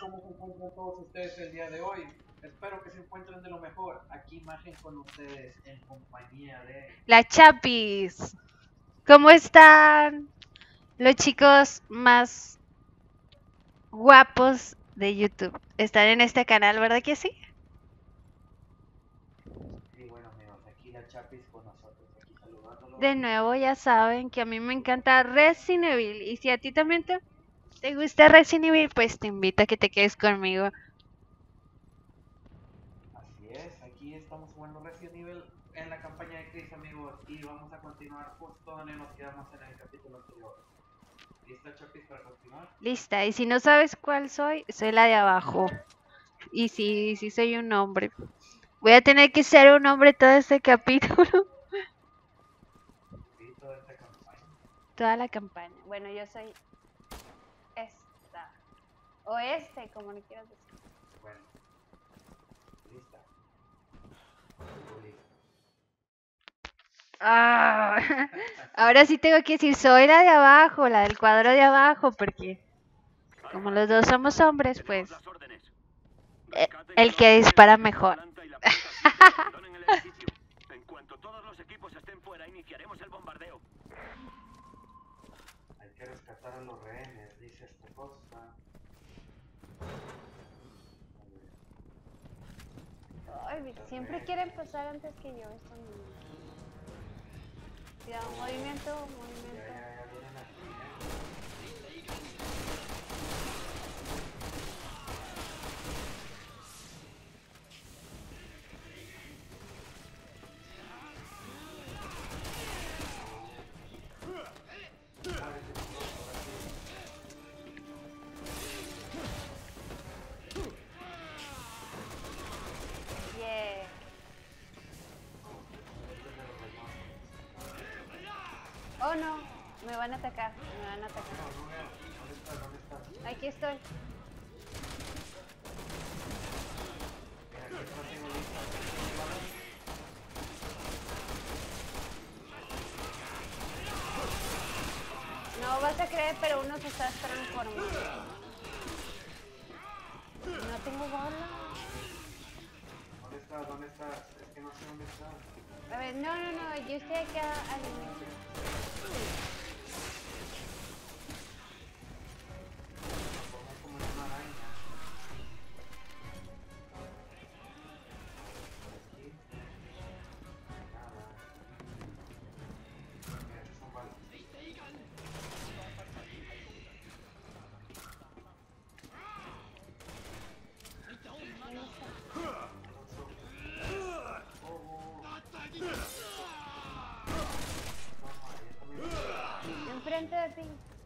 cómo se encuentran todos ustedes el día de hoy. Espero que se encuentren de lo mejor. Aquí imagen con ustedes en compañía de... La Chapis. ¿Cómo están? Los chicos más guapos de YouTube. Están en este canal, ¿verdad que sí? Y bueno amigos, aquí la Chapis con nosotros. Aquí saludándolos. De nuevo, ya saben que a mí me encanta Resident Evil. Y si a ti también te, te gusta Resident Evil, pues te invito a que te quedes conmigo. Así es, aquí estamos jugando Resident Evil en la campaña de Chris amigos. Y vamos a continuar justo donde nos quedamos en el capítulo anterior. ¿Lista Chapis para continuar? Lista. Y si no sabes cuál soy, soy la de abajo. Y sí, sí soy un hombre. Voy a tener que ser un hombre todo este capítulo. Sí, toda esta campaña. Toda la campaña. Bueno, yo soy. O este, como le quieras decir. Bueno. Lista. Listo. Ah, ahora sí tengo que decir, soy la de abajo, la del cuadro de abajo, porque como los dos somos hombres, pues eh, el que dispara mejor. En cuanto todos los equipos estén fuera, iniciaremos el bombardeo. Hay que rescatar a los rehenes, dice esta cosa. Ay, siempre quieren pasar antes que yo. Esto. Cuidado, movimiento, movimiento. Oh no, me van a atacar, me van a atacar. Aquí estoy. No vas a creer, pero uno se está transformando. No tengo bola. ¿Dónde estás? ¿Dónde estás? Es que no sé dónde estás. A ver, no, no, no, yo estoy acá al inicio. Como Enfrente de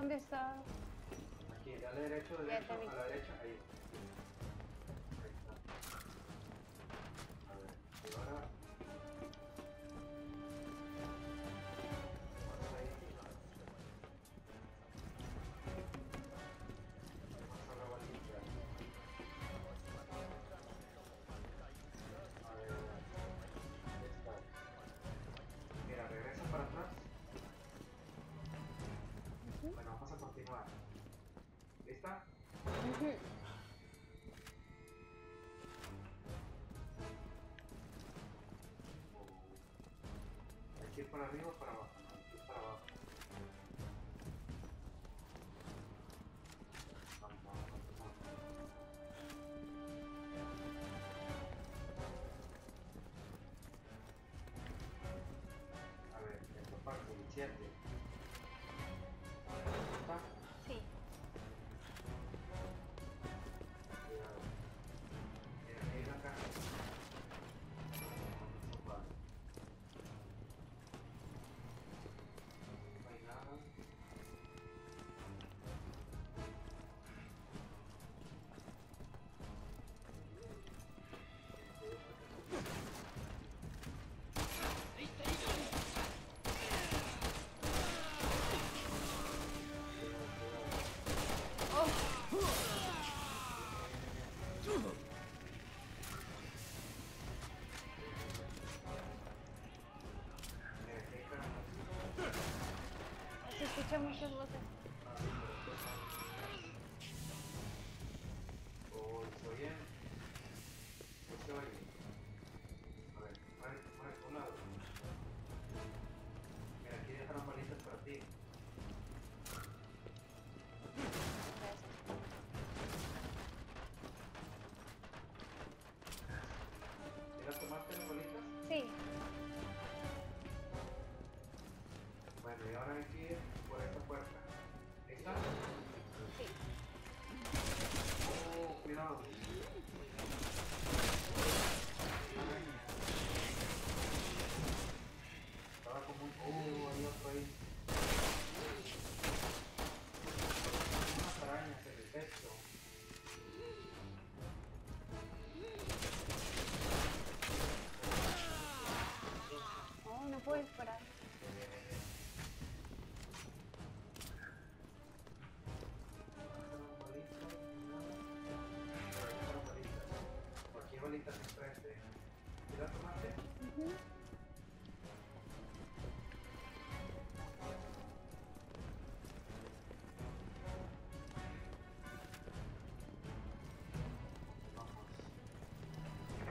dónde está. Aquí, dale derecho, derecho, a la derecha, ahí. Ahí Ir para arriba o para abajo. Ir para abajo. A ver, esto es para el escuché muchas voces. O estoy bien.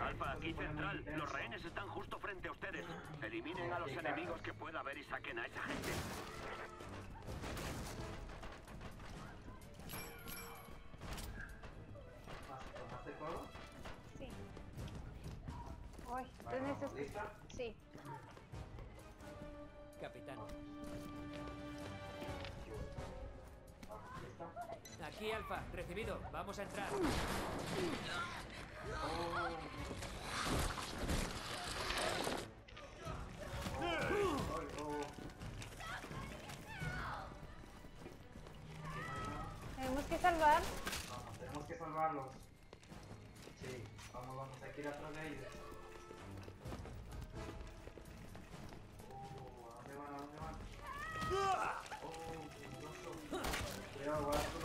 Alfa, aquí central. Los rehenes están justo frente a ustedes. Eliminen a los enemigos que pueda haber y saquen a esa gente. ¿Tomaste todo? Sí. Uy, ¿dónde Bueno, estás? ¿Lista? Sí. Capitán. Aquí, Alfa. Recibido. Vamos a entrar. Oh. Tenemos que salvar. Vamos, tenemos que salvarlos. Sí, vamos, vamos, hay que ir atrás de ellos. Oh, ¿a dónde van? ¿A dónde van? Oh, peligroso. Cuidado, va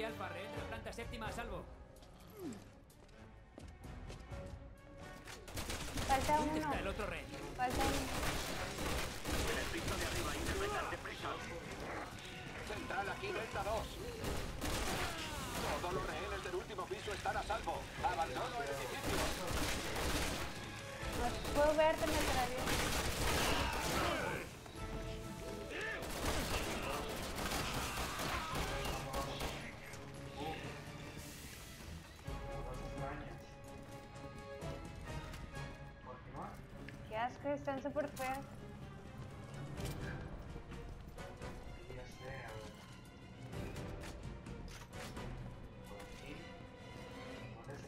Aquí, Alfa. La planta séptima a salvo. Falta ¿Dónde uno. está el otro rehén? Falta uno. En el piso de arriba, intervengan deprisa. Central aquí, Delta 2. Todos los rehenes del último piso están a salvo. Abandono el edificio. No puedo verte en el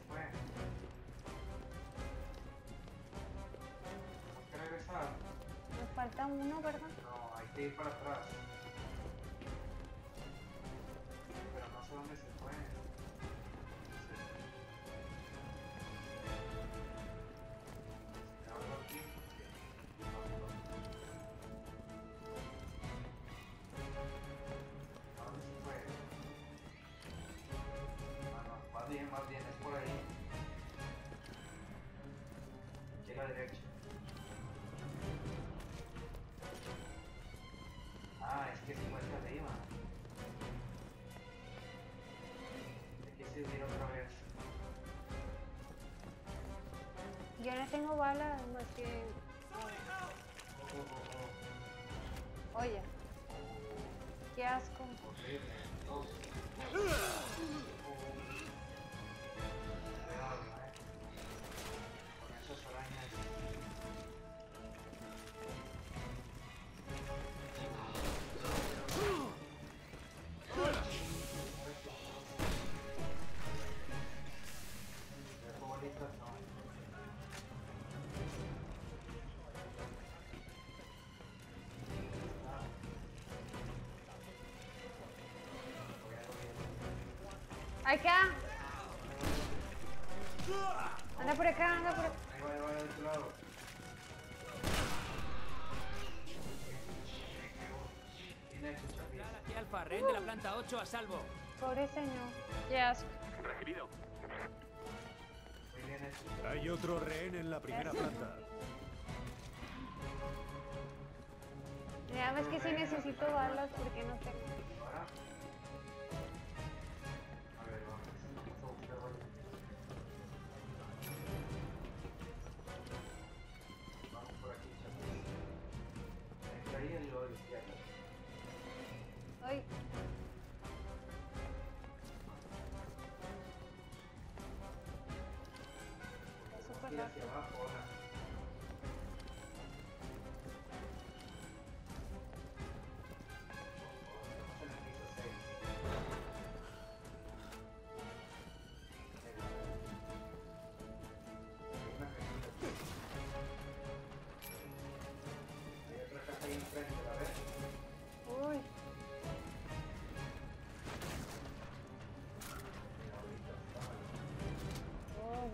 fue? Tenemos que regresar. Nos falta uno, ¿verdad? No, hay que ir para atrás. Pero no sé dónde. Se Aquí a la derecha. Ah, es que se hacia arriba. Hay que subir otra vez. Yo no tengo balas más que. Oh, oh, oh, Oye, qué asco. Horrible. Acá. Anda por acá, anda por acá. Ahí va, ahí va, de lado. Aquí, Alfa. Rehén de la planta 8 a salvo. Pobre señor. Asco. Recibido. Hay otro rehén en la primera planta. Nada más que si necesito balas porque no tengo.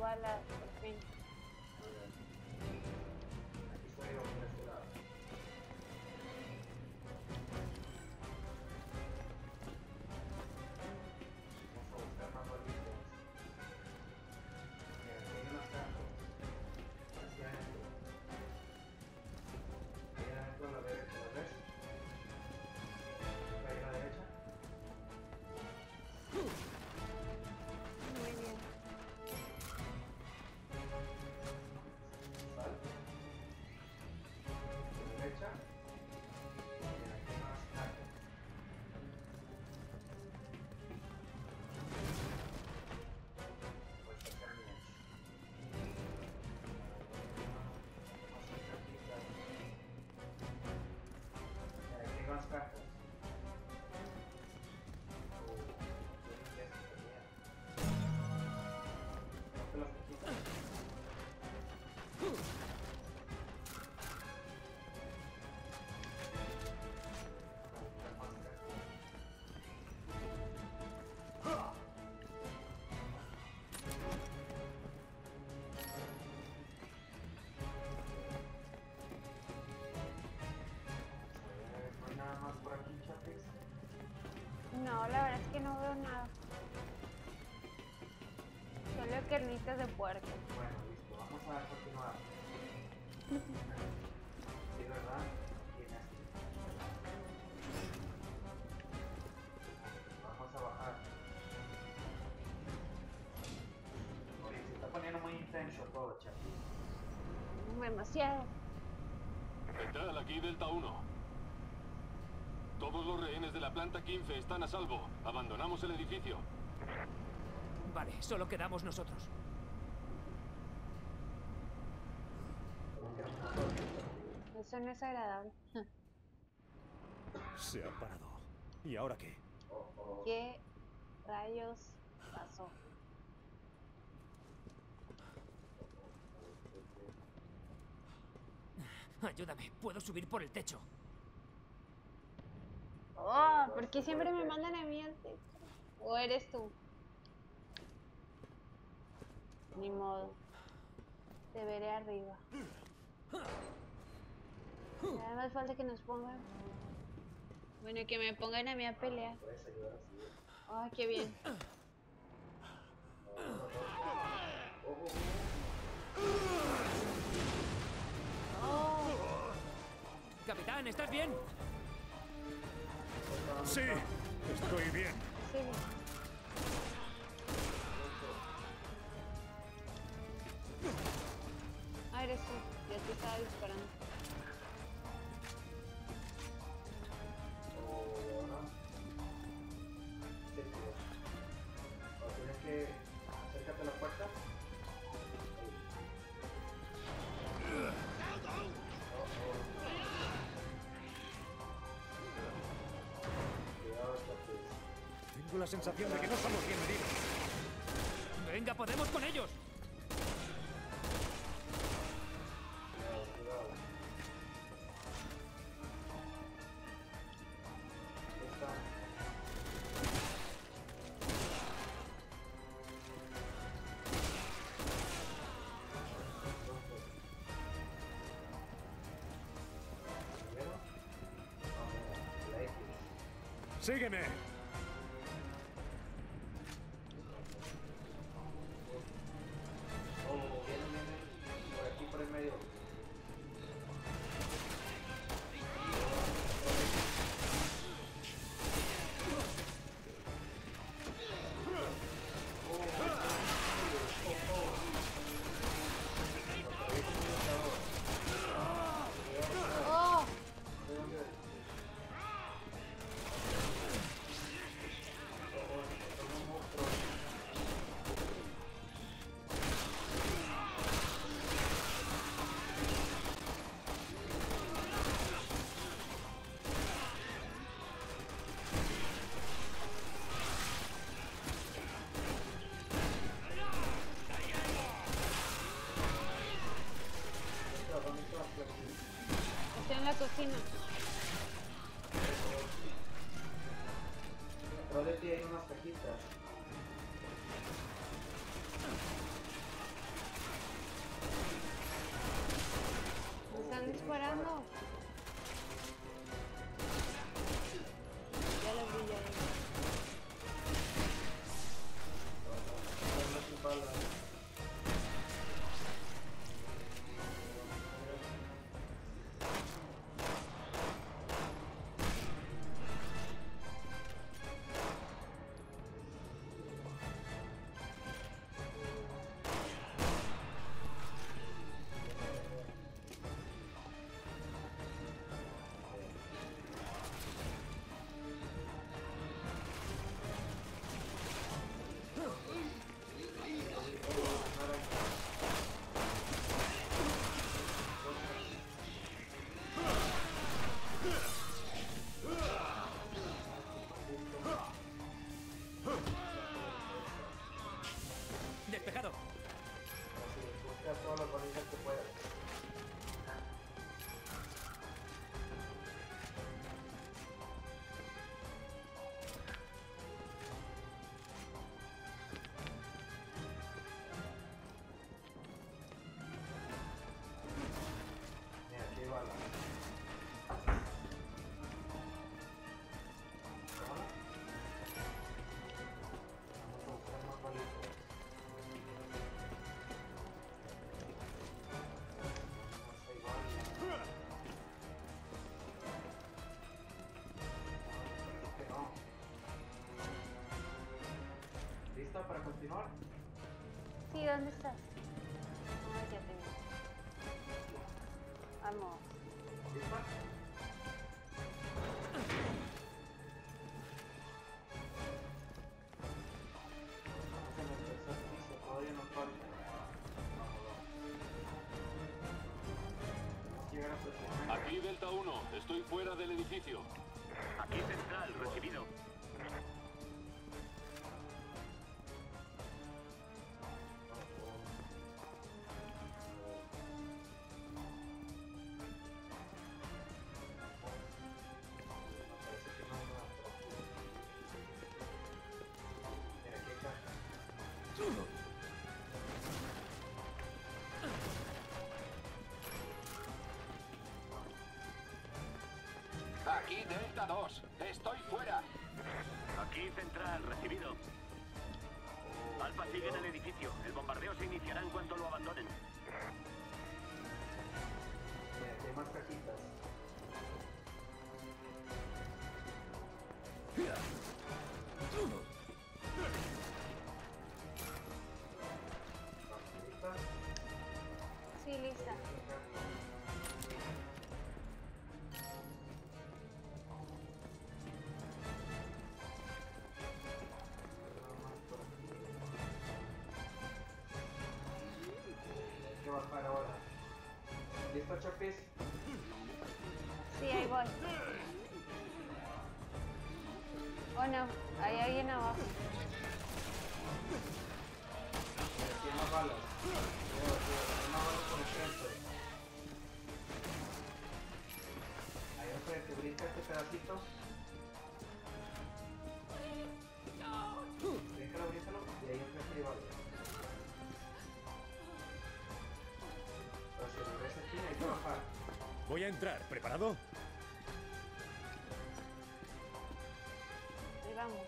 Oh, veo nada. Solo carnitas de puerco. Bueno, listo, vamos a continuar. Sí, ¿verdad? Vamos a bajar. Oye, se está poniendo muy intenso todo, chapis. Demasiado. Central, aquí Delta 1. Todos los rehenes de la planta 15 están a salvo. Abandonamos el edificio. Vale, solo quedamos nosotros. Eso no es agradable. Se ha parado. ¿Y ahora qué? ¿Qué rayos pasó? Ayúdame, puedo subir por el techo. Oh, ¿por qué siempre me mandan a mí techo? ¿O eres tú? Ni modo. Te veré arriba. Nada más falta que nos pongan. Bueno, que me pongan a mí a pelear. Ay, qué bien. Oh, Capitán, ¿estás bien? Sí, estoy bien. sí. Ah, eres tú. Ya te estaba disparando. La sensación de que no somos bien medidos. Venga, podemos con ellos. Cuidado, para continuar? Sí, ¿dónde estás? Ah, ya te vi. Vamos. ¿Lista? Aquí Delta 1, estoy fuera del edificio. Aquí central, recibido. Aquí Delta 2, estoy fuera. Aquí central, recibido. Alfa sigue en el edificio. El bombardeo se iniciará en cuanto lo abandonen. Hay más cajitas. Sí, lista. ¿Listo, Chapis? Sí, ahí voy. Oh no, hay alguien abajo. A entrar. ¿Preparado? Ahí vamos.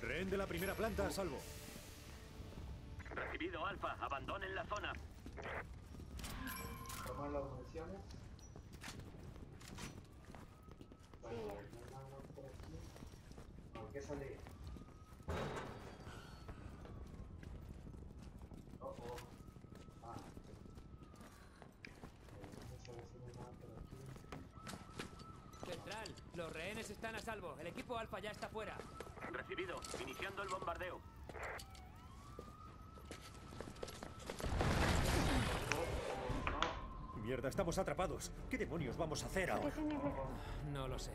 Rehén de la primera planta a salvo. Recibido, Alfa. Abandonen la zona. Toma las municiones. Vale, Sí. no hay nada más por que salir. Oh, oh. Ah. Central, los rehenes están a salvo. El equipo Alfa ya está fuera. Recibido. Iniciando el bombardeo. Mierda, estamos atrapados. ¿Qué demonios vamos a hacer ¿Qué ahora? No lo sé.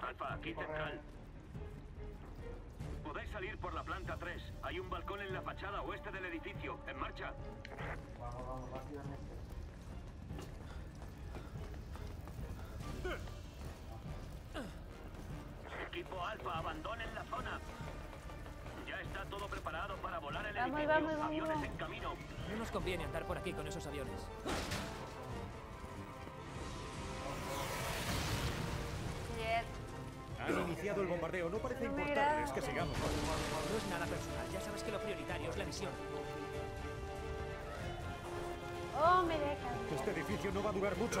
Alfa, aquí central. Podéis salir por la planta 3. Hay un balcón en la fachada oeste del edificio. En marcha. Vamos, vamos, rápidamente. Equipo Alfa, abandonen la todo preparado para volar el Vamos, edificio. vamos, vamos, Aviones vamos. en camino. No nos conviene andar por aquí con esos aviones. Han iniciado el bombardeo. No parece No importarles que sigamos. No es nada personal. Ya sabes que lo prioritario es la misión. Oh, me dejan. Este edificio no va a durar mucho.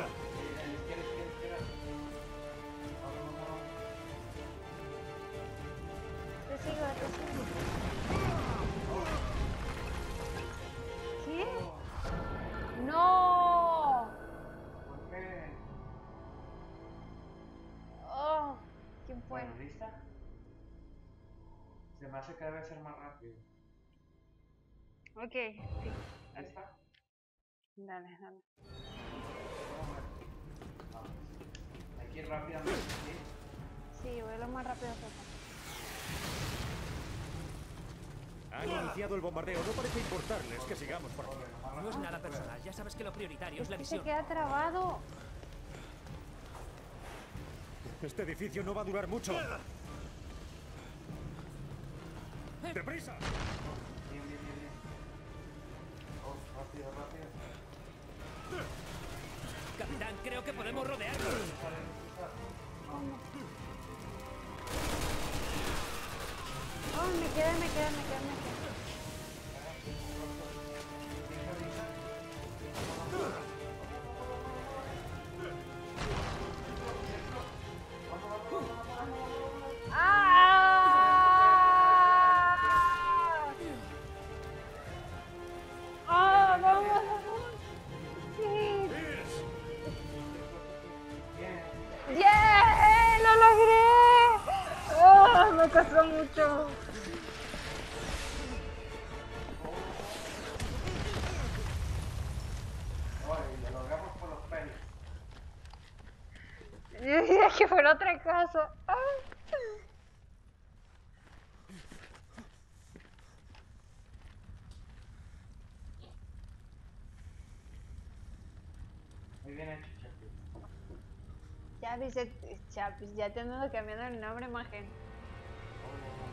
¿Lista? Se me hace que debe ser más rápido. Ok, sí. Ahí está. Dale, dale. Vamos. Hay que ir rápidamente, ¿sí? Sí, voy lo más rápido que pueda. Han iniciado el bombardeo. No parece importarles que sigamos por aquí. No es nada personal. Ya sabes que lo prioritario es la Este se misión. queda trabado. Este edificio no va a durar mucho. ¡Deprisa! Bien, bien, bien, bien. Oh, rápido, rápido. Capitán, creo que podemos rodearlo. Oh, me queda, me queda, me queda, Muy bien hecho, Chapi. Chapis, Chapis, ya te ando cambiando el nombre, imagen. Oh.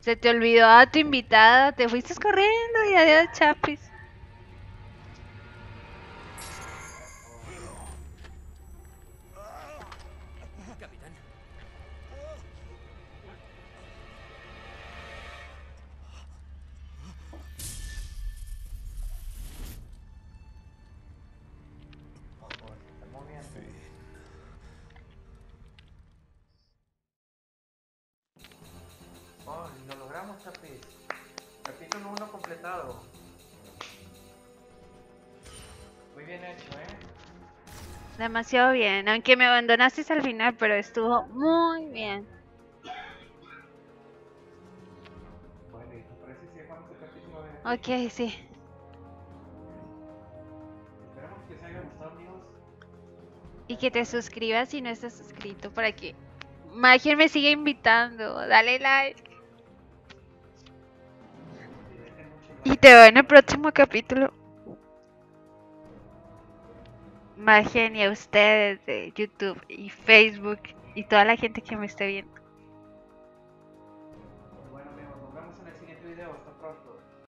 Se te olvidó a tu invitada, te fuiste corriendo y adiós, Chapis. Capítulo 1 completado. Muy bien hecho, ¿eh? Demasiado bien, aunque me abandonaste al final, pero estuvo muy bien. Bueno, ¿y te parece si dejamos el capítulo de aquí? Ok, sí. Esperamos que les haya gustado, amigos. Y que te suscribas si no estás suscrito para que Magier me siga invitando. Dale like. Te veo en el próximo capítulo. Magier y a ustedes de YouTube y Facebook y toda la gente que me esté viendo.